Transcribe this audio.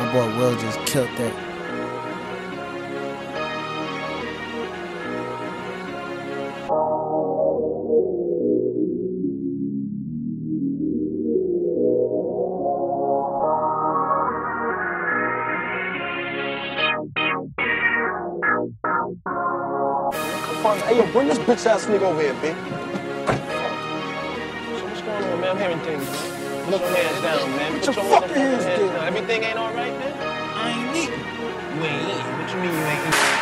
My boy Will just killed that. Hey, yo, bring this bitch ass nigga over here, B. So what's going on, man? I'm hearing things. Put your hands down, man. Put Put your your fucking hands down. Everything ain't all right, man? I ain't eating. You ain't eating. What you mean you ain't eating?